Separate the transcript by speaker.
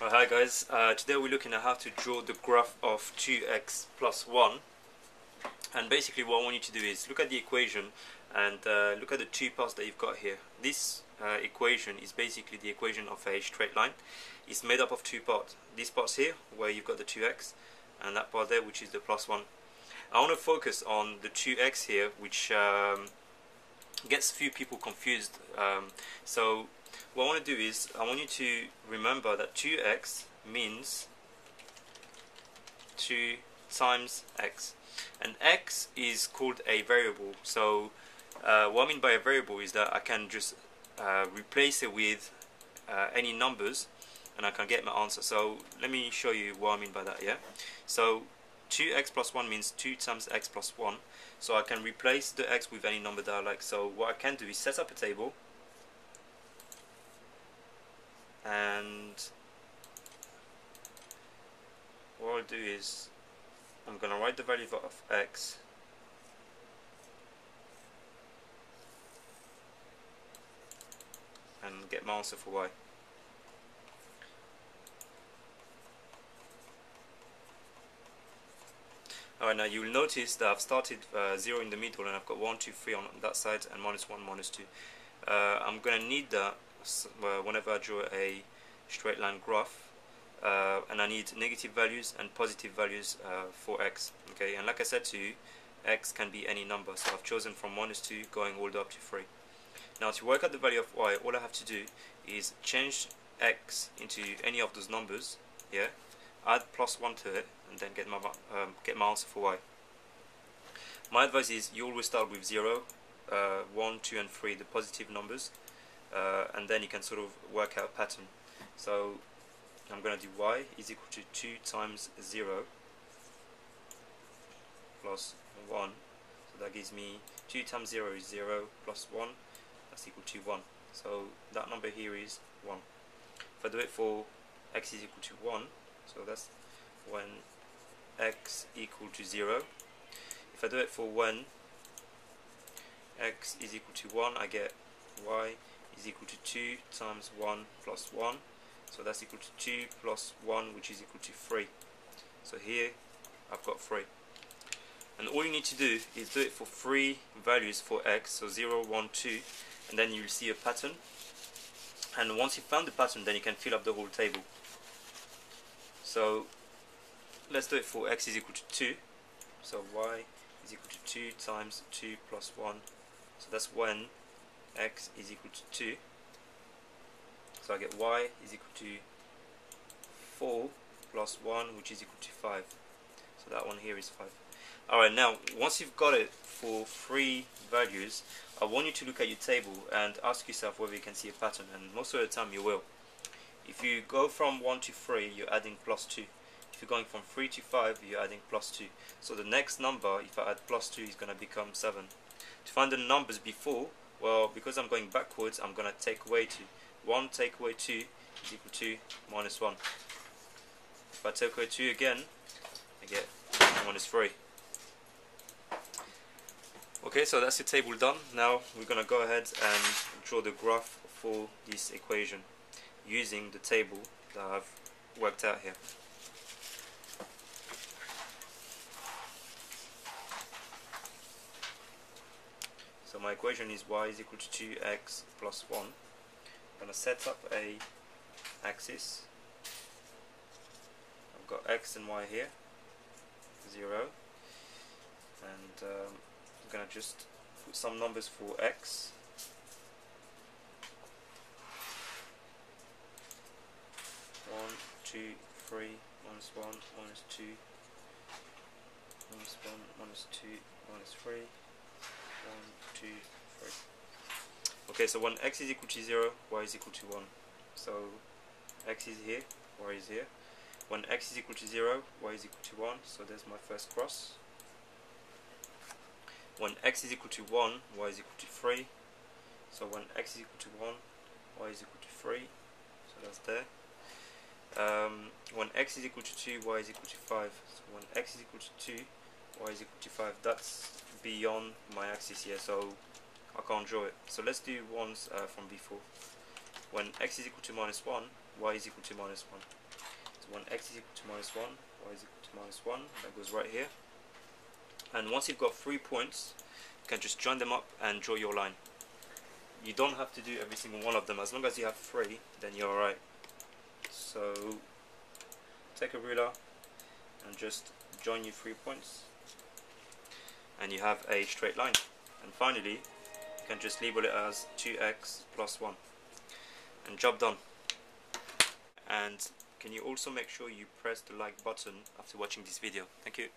Speaker 1: Well, hi guys, uh, today we're looking at how to draw the graph of 2x plus 1 and basically what I want you to do is look at the equation and uh, look at the two parts that you've got here. This uh, equation is basically the equation of a straight line. It's made up of two parts. This part here where you've got the 2x and that part there which is the plus 1. I want to focus on the 2x here which um, gets few people confused. Um, so what I want to do is I want you to remember that 2x means 2 times x. And x is called a variable. So uh, what I mean by a variable is that I can just uh, replace it with uh, any numbers and I can get my answer. So let me show you what I mean by that yeah? So 2x plus 1 means 2 times x plus 1 so I can replace the x with any number that I like. So what I can do is set up a table and what I'll do is I'm going to write the value of x and get my answer for y. Alright, now you'll notice that I've started uh, 0 in the middle and I've got 1, 2, 3 on that side and minus 1, minus 2. Uh, I'm going to need that whenever I draw a straight line graph uh, and I need negative values and positive values uh, for x okay? And like I said to you x can be any number so I've chosen from minus 2 going all the way up to 3 now to work out the value of y all I have to do is change x into any of those numbers yeah? Add plus 1 to it and then get my um, get my answer for y. My advice is you always start with 0 uh, 1, 2 and 3 the positive numbers uh, and then you can sort of work out a pattern. So I'm going to do y is equal to 2 times 0 plus 1 so that gives me 2 times 0 is 0 plus 1 that's equal to 1 so that number here is 1 if I do it for x is equal to 1 so that's when x equal to 0 if I do it for when x is equal to 1 I get y is equal to 2 times 1 plus 1 so that's equal to 2 plus 1 which is equal to 3 so here I've got 3 and all you need to do is do it for three values for x so 0 1 2 and then you'll see a pattern. And once you found the pattern then you can fill up the whole table. So let's do it for x is equal to 2 so y is equal to 2 times 2 plus 1 so that's when x is equal to 2 so I get y is equal to 4 plus 1 which is equal to 5 so that one here is 5 alright now once you've got it for three values I want you to look at your table and ask yourself whether you can see a pattern and most of the time you will. If you go from 1 to 3 you're adding plus 2 if you're going from 3 to 5 you're adding plus 2 so the next number if I add plus 2 is going to become 7 to find the numbers before well, because I'm going backwards, I'm going to take away 2. 1 take away 2 is equal to minus 1. If I take away 2 again, I get minus 3. Okay, so that's the table done. Now we're going to go ahead and draw the graph for this equation using the table that I've worked out here. So my equation is y is equal to 2x plus 1. I'm going to set up a axis. I've got x and y here, 0. And um, I'm going to just put some numbers for x. One, two, three, minus one, minus two, minus one, minus two, minus three, two, three. Okay, so when x is equal to 0, y is equal to 1. So x is here, y is here. When x is equal to 0, y is equal to 1, so there's my first cross. When x is equal to 1, y is equal to 3. So when x is equal to 1, y is equal to 3. So that's there. Um, when x is equal to 2, y is equal to 5. So when x is equal to 2, y is equal to 5. That's beyond my axis here, so I can't draw it. So let's do ones uh, from before. When x is equal to minus 1, y is equal to minus 1. So when x is equal to minus 1, y is equal to minus 1, that goes right here. And once you've got three points, you can just join them up and draw your line. You don't have to do every single one of them. As long as you have three, then you're alright. So take a ruler and just join your three points and you have a straight line. And finally, you can just label it as 2x plus 1 and job done. And can you also make sure you press the like button after watching this video. Thank you.